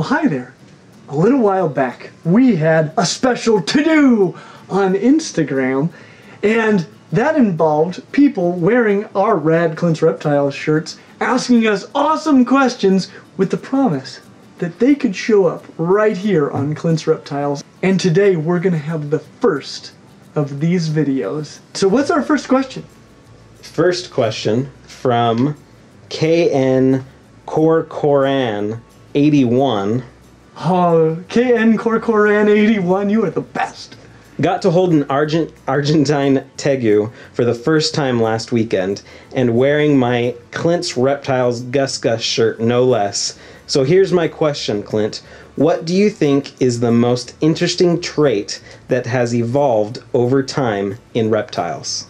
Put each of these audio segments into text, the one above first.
Well, hi there. A little while back, we had a special to do on Instagram, and that involved people wearing our Rad Clint's Reptiles shirts asking us awesome questions with the promise that they could show up right here on Clint's Reptiles. And today we're going to have the first of these videos. So, what's our first question? First question from KN Corcoran 81 Oh, KN Corcoran 81, you are the best. Got to hold an Argent, Argentine Tegu for the first time last weekend and wearing my Clint's Reptiles Gus Gus shirt, no less. So here's my question, Clint. What do you think is the most interesting trait that has evolved over time in reptiles?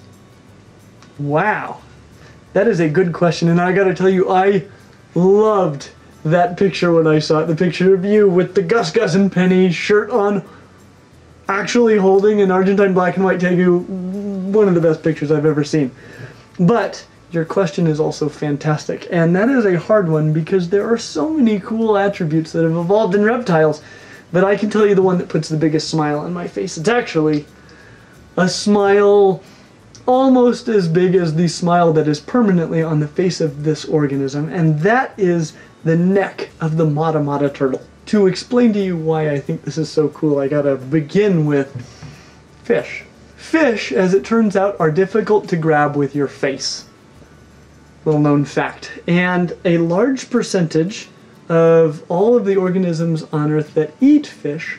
Wow. That is a good question, and I gotta tell you, I loved that picture when I saw it. The picture of you with the Gus Gus and Penny shirt on, actually holding an Argentine black and white tegu. One of the best pictures I've ever seen. But your question is also fantastic, and that is a hard one because there are so many cool attributes that have evolved in reptiles. But I can tell you the one that puts the biggest smile on my face. It's actually a smile almost as big as the smile that is permanently on the face of this organism, and that is the neck of the Mata Mata turtle. To explain to you why I think this is so cool, I gotta begin with fish. Fish, as it turns out, are difficult to grab with your face. Little known fact. And a large percentage of all of the organisms on Earth that eat fish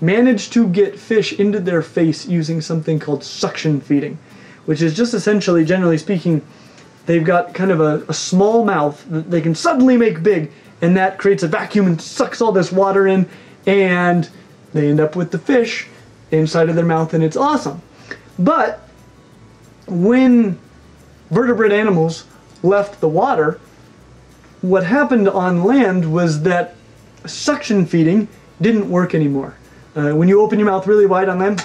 manage to get fish into their face using something called suction feeding, which is just essentially, generally speaking, they've got kind of a, a small mouth that they can suddenly make big, and that creates a vacuum and sucks all this water in, and they end up with the fish inside of their mouth, and it's awesome. But when vertebrate animals left the water, what happened on land was that suction feeding didn't work anymore. Uh, when you open your mouth really wide on land,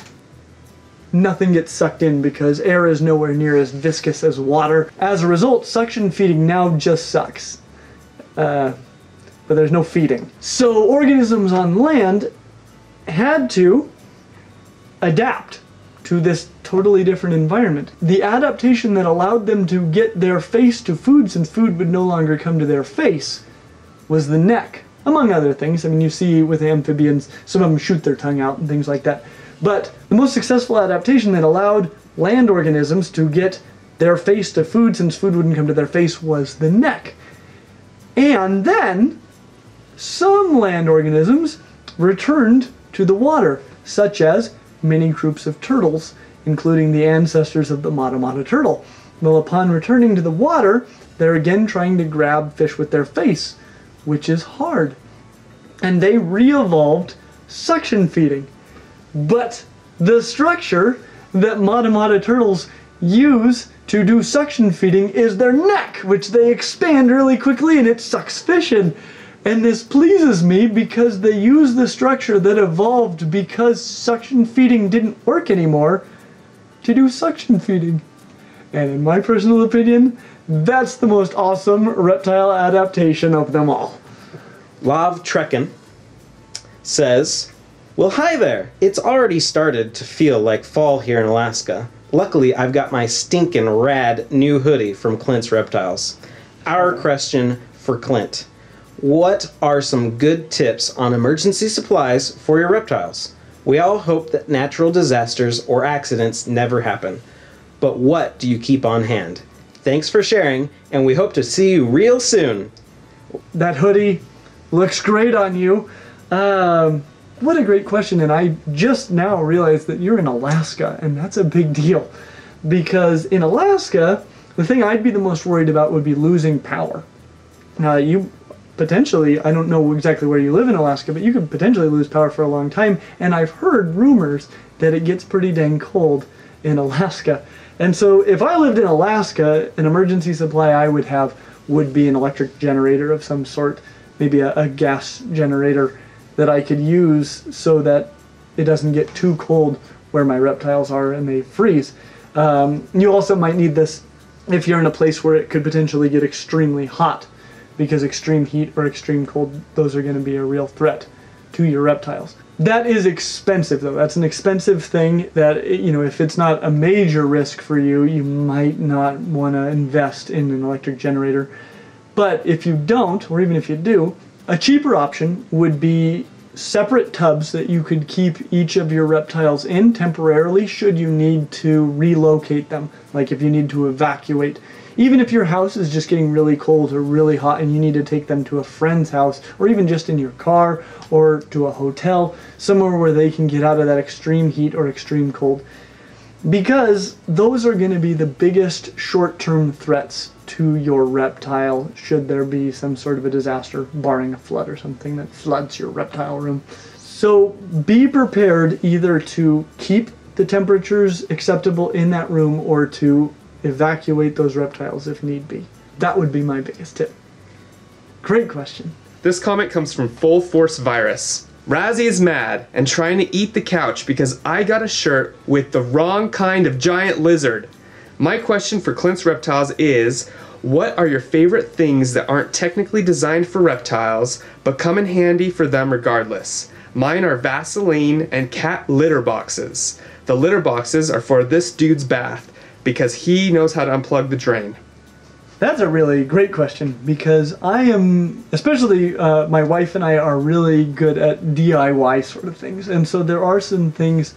nothing gets sucked in because air is nowhere near as viscous as water. As a result, suction feeding now just sucks. Uh, but there's no feeding. So organisms on land had to adapt to this totally different environment. The adaptation that allowed them to get their face to food since food would no longer come to their face was the neck, among other things. I mean, you see with amphibians, some of them shoot their tongue out and things like that. But the most successful adaptation that allowed land organisms to get their face to food since food wouldn't come to their face was the neck. And then some land organisms returned to the water, such as many groups of turtles, including the ancestors of the Mata turtle. Well, upon returning to the water, they're again trying to grab fish with their face, which is hard. And they re-evolved suction feeding. But the structure that Mata Mata turtles use to do suction feeding is their neck, which they expand really quickly and it sucks fish in. And this pleases me because they use the structure that evolved because suction feeding didn't work anymore to do suction feeding. And in my personal opinion, that's the most awesome reptile adaptation of them all. Lav Trekken says, Well, hi there. It's already started to feel like fall here in Alaska. Luckily, I've got my stinkin' rad new hoodie from Clint's Reptiles. Our question for Clint What are some good tips on emergency supplies for your reptiles? We all hope that natural disasters or accidents never happen. But what do you keep on hand? Thanks for sharing, and we hope to see you real soon. That hoodie looks great on you. Um, what a great question, and I just now realized that you're in Alaska, and that's a big deal. Because in Alaska, the thing I'd be the most worried about would be losing power. Now, you potentially, I don't know exactly where you live in Alaska, but you could potentially lose power for a long time, and I've heard rumors that it gets pretty dang cold in Alaska. And so if I lived in Alaska, an emergency supply I would have would be an electric generator of some sort, maybe a, a gas generator that I could use so that it doesn't get too cold where my reptiles are and they freeze. Um, you also might need this if you're in a place where it could potentially get extremely hot because extreme heat or extreme cold, those are going to be a real threat to your reptiles. That is expensive though. That's an expensive thing that, you know, if it's not a major risk for you, you might not want to invest in an electric generator. But if you don't, or even if you do, a cheaper option would be separate tubs that you could keep each of your reptiles in temporarily should you need to relocate them, like if you need to evacuate. Even if your house is just getting really cold or really hot and you need to take them to a friend's house, or even just in your car or to a hotel, somewhere where they can get out of that extreme heat or extreme cold. Because those are going to be the biggest short term threats to your reptile should there be some sort of a disaster, barring a flood or something that floods your reptile room. So be prepared either to keep the temperatures acceptable in that room or to evacuate those reptiles if need be. That would be my biggest tip. Great question. This comment comes from Full Force Virus. Razzie is mad and trying to eat the couch because I got a shirt with the wrong kind of giant lizard. My question for Clint's Reptiles is what are your favorite things that aren't technically designed for reptiles but come in handy for them regardless? Mine are Vaseline and cat litter boxes. The litter boxes are for this dude's bath because he knows how to unplug the drain. That's a really great question because I am, especially uh, my wife and I are really good at DIY sort of things. And so there are some things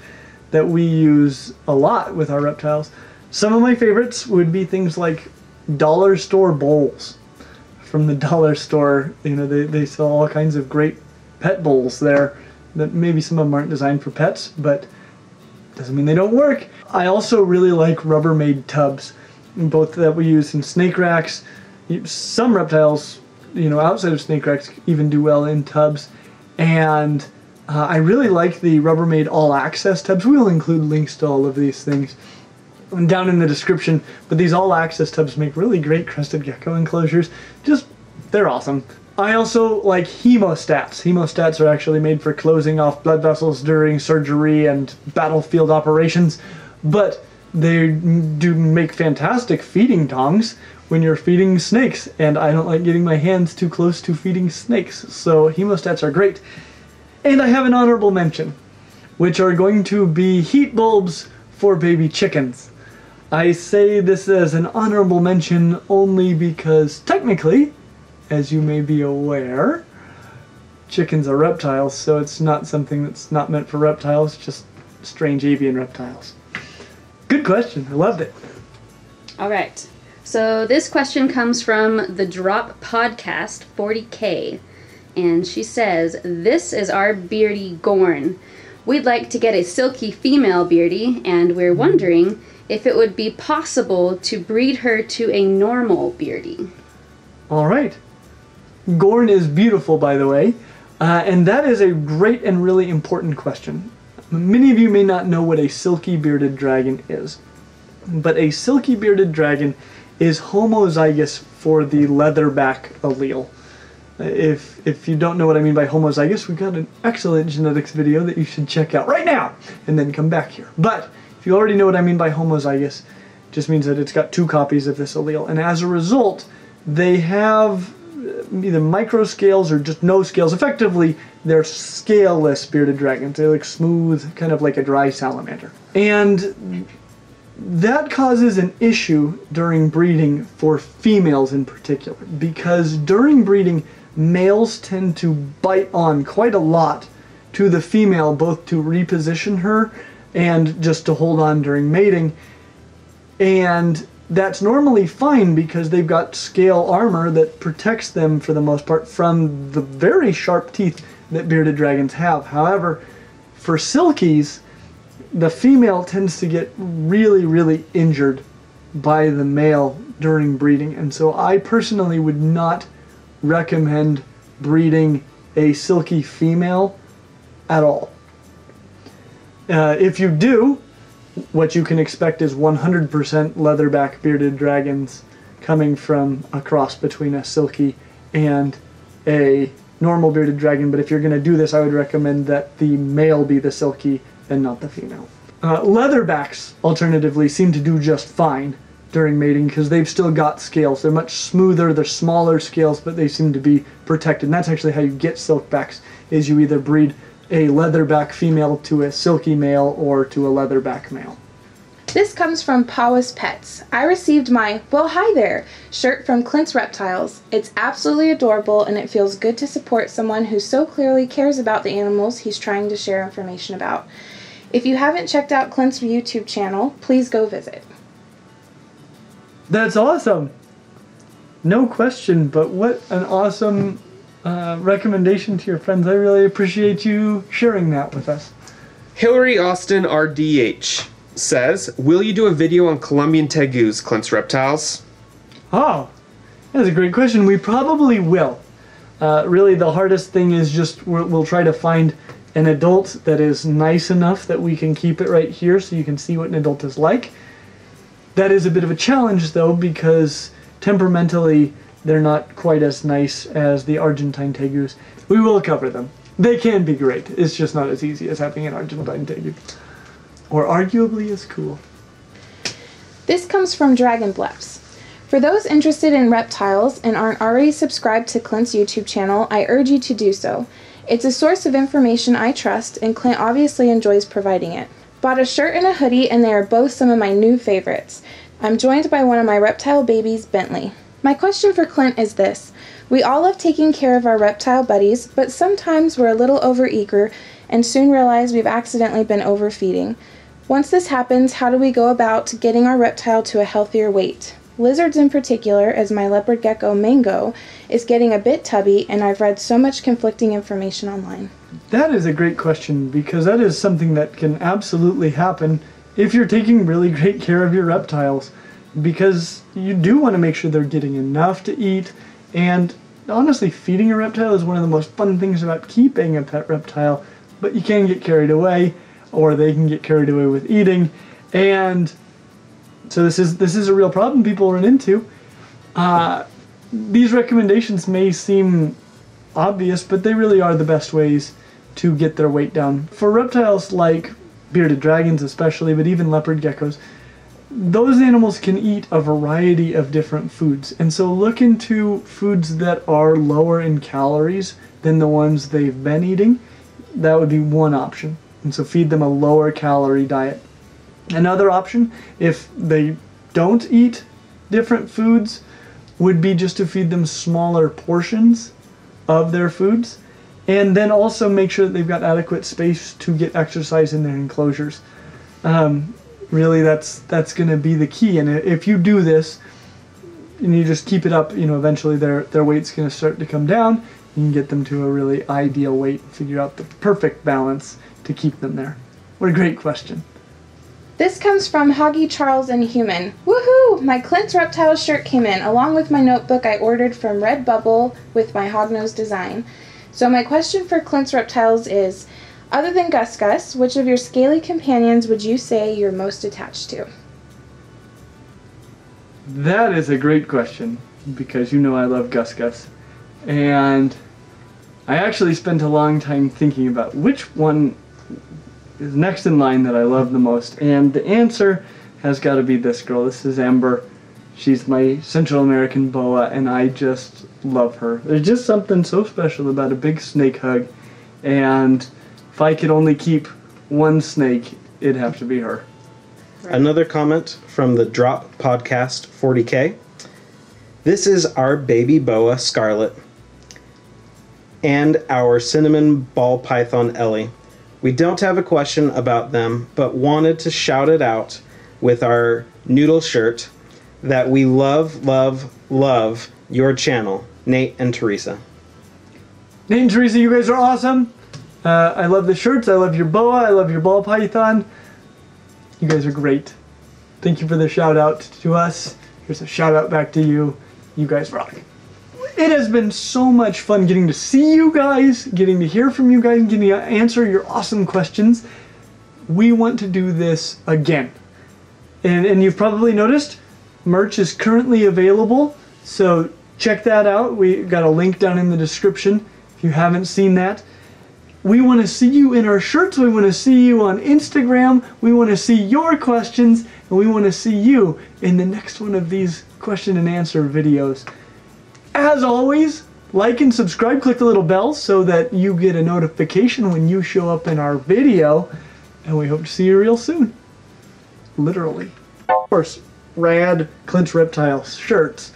that we use a lot with our reptiles. Some of my favorites would be things like dollar store bowls from the dollar store. You know, they, they sell all kinds of great pet bowls there that maybe some of them aren't designed for pets, but doesn't mean they don't work. I also really like Rubbermaid tubs both that we use in snake racks. Some reptiles, you know, outside of snake racks, even do well in tubs. And uh, I really like the Rubbermaid All Access tubs. We'll include links to all of these things down in the description. But these All Access tubs make really great crested gecko enclosures. Just, they're awesome. I also like hemostats. Hemostats are actually made for closing off blood vessels during surgery and battlefield operations. But they do make fantastic feeding tongs when you're feeding snakes, and I don't like getting my hands too close to feeding snakes, so hemostats are great. And I have an honorable mention, which are going to be heat bulbs for baby chickens. I say this as an honorable mention only because technically, as you may be aware, chickens are reptiles, so it's not something that's not meant for reptiles, just strange avian reptiles. Good question. I loved it. All right. So this question comes from the Drop Podcast 40K. And she says, This is our Beardy Gorn. We'd like to get a silky female Beardy, and we're wondering if it would be possible to breed her to a normal Beardy. All right. Gorn is beautiful, by the way. Uh, and that is a great and really important question. Many of you may not know what a silky bearded dragon is, but a silky bearded dragon is homozygous for the leatherback allele. If, if you don't know what I mean by homozygous, we've got an excellent genetics video that you should check out right now and then come back here. But if you already know what I mean by homozygous, it just means that it's got two copies of this allele. And as a result, they have uh, either micro scales or just no scales. Effectively, they're scaleless bearded dragons. They look smooth, kind of like a dry salamander. And that causes an issue during breeding for females in particular, because during breeding, males tend to bite on quite a lot to the female, both to reposition her and just to hold on during mating. And that's normally fine because they've got scale armor that protects them for the most part from the very sharp teeth that bearded dragons have. However, for silkies, the female tends to get really, really injured by the male during breeding, and so I personally would not recommend breeding a silky female at all. Uh, if you do, what you can expect is 100% leatherback bearded dragons coming from a cross between a silky and a normal bearded dragon. But if you're going to do this, I would recommend that the male be the silky and not the female. Uh, leatherbacks, alternatively, seem to do just fine during mating because they've still got scales. They're much smoother, they're smaller scales, but they seem to be protected. And that's actually how you get silkbacks is you either breed a leatherback female to a silky male or to a leatherback male. This comes from Pawa's Pets. I received my Well Hi There shirt from Clint's Reptiles. It's absolutely adorable and it feels good to support someone who so clearly cares about the animals he's trying to share information about. If you haven't checked out Clint's YouTube channel, please go visit. That's awesome. No question, but what an awesome uh, recommendation to your friends. I really appreciate you sharing that with us. Hillary Austin RDH says, Will you do a video on Colombian tegus, Clint's Reptiles? Oh, that's a great question. We probably will. Uh, really, the hardest thing is just we'll, we'll try to find an adult that is nice enough that we can keep it right here so you can see what an adult is like. That is a bit of a challenge though because temperamentally they're not quite as nice as the Argentine tegus. We will cover them. They can be great. It's just not as easy as having an Argentine tegu. Or arguably as cool. This comes from Dragon. For those interested in reptiles and aren't already subscribed to Clint's YouTube channel, I urge you to do so. It's a source of information I trust, and Clint obviously enjoys providing it. Bought a shirt and a hoodie, and they are both some of my new favorites. I'm joined by one of my reptile babies, Bentley. My question for Clint is this We all love taking care of our reptile buddies, but sometimes we're a little overeager and soon realize we've accidentally been overfeeding. Once this happens, how do we go about getting our reptile to a healthier weight? Lizards, in particular, as my leopard gecko Mango, is getting a bit tubby, and I've read so much conflicting information online. That is a great question because that is something that can absolutely happen if you're taking really great care of your reptiles because you do want to make sure they're getting enough to eat and honestly feeding a reptile is one of the most fun things about keeping a pet reptile but you can get carried away or they can get carried away with eating and so this is this is a real problem people run into. Uh, these recommendations may seem obvious but they really are the best ways to get their weight down. For reptiles like bearded dragons especially but even leopard geckos those animals can eat a variety of different foods. And so look into foods that are lower in calories than the ones they've been eating. That would be one option. And so feed them a lower calorie diet. Another option, if they don't eat different foods, would be just to feed them smaller portions of their foods. And then also make sure that they've got adequate space to get exercise in their enclosures. Um, really that's that's going to be the key and if you do this and you just keep it up you know eventually their their weight's going to start to come down you can get them to a really ideal weight and figure out the perfect balance to keep them there what a great question This comes from Hoggy Charles and Human. Woohoo! My Clint's Reptile shirt came in, along with my notebook I ordered from Redbubble with my hognose design. So, my question for Clint's Reptiles is other than Gus Gus, which of your scaly companions would you say you're most attached to? that is a great question because you know i love gus gus. And i actually spent a long time thinking about which one is next in line that i love the most. And the answer has got to be this girl. This is amber. She's my central american boa and i just love her. There's just something so special about a big snake hug. And if I could only keep one snake, it'd have to be her. Another comment from the Drop Podcast 40K. This is our baby boa Scarlet and our cinnamon ball python Ellie. We don't have a question about them, but wanted to shout it out with our noodle shirt that we love, love, love your channel, Nate and Teresa. Nate and Teresa, you guys are awesome. Uh, I love the shirts. I love your boa. I love your ball python. You guys are great. Thank you for the shout out to us. Here's a shout out back to you. You guys rock. It has been so much fun getting to see you guys, getting to hear from you guys, and getting to answer your awesome questions. We want to do this again. And, and you've probably noticed merch is currently available. So check that out. We got a link down in the description if you haven't seen that. We want to see you in our shirts. We want to see you on Instagram. We want to see your questions. And we want to see you in the next one of these question and answer videos. As always, like and subscribe, click the little bell so that you get a notification when you show up in our video, and we hope to see you real soon. Literally. Of course, rad Clint's Reptile shirts.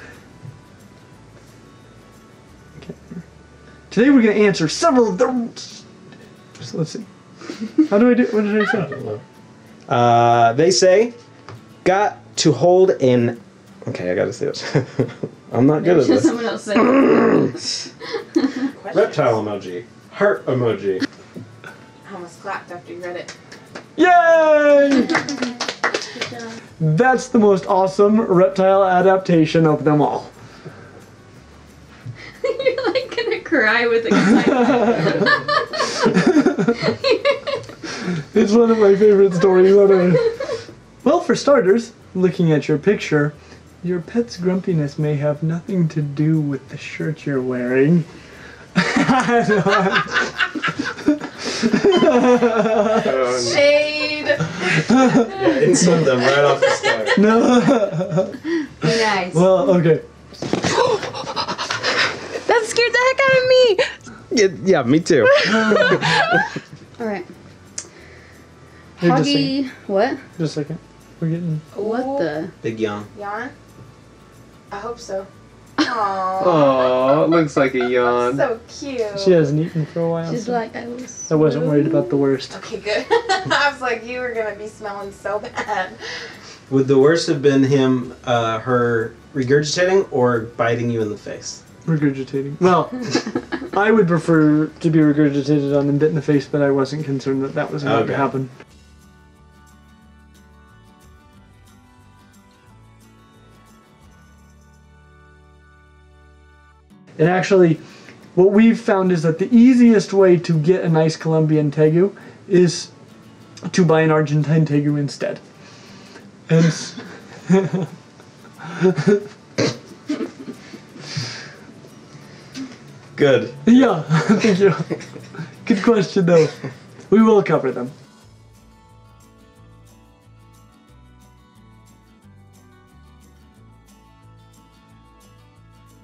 Today we're going to answer several of the. So let's see. How do I do? What did I say? Uh, they say, got to hold in. Okay, I gotta say this. I'm not good at this. Someone else say. Reptile emoji. Heart emoji. I almost clapped after you read it. Yay! That's the most awesome reptile adaptation of them all. You're like gonna cry with excitement. It's one of my favorite stories ever. Well, for starters, looking at your picture, your pet's grumpiness may have nothing to do with the shirt you're wearing. Oh, Shade. Insult them right off the start. no. nice. Well, okay. That scared the heck out of me. Yeah, yeah, me too. All right. Hey, just a second. What? Just a second. We're getting. What the? Big yawn. Yawn? I hope so. Aww. oh, it looks like a yawn. So cute. She hasn't eaten for a while. She's so like, I was. I wasn't worried about the worst. Okay, good. I was like, you were gonna be smelling so bad. Would the worst have been him, uh, her regurgitating or biting you in the face? Regurgitating. Well, I would prefer to be regurgitated on and bit in the face, but I wasn't concerned that that was going to happen. And actually, what we've found is that the easiest way to get a nice Colombian tegu is to buy an Argentine tegu instead. And Good. yeah, thank you. Good question though. We will cover them.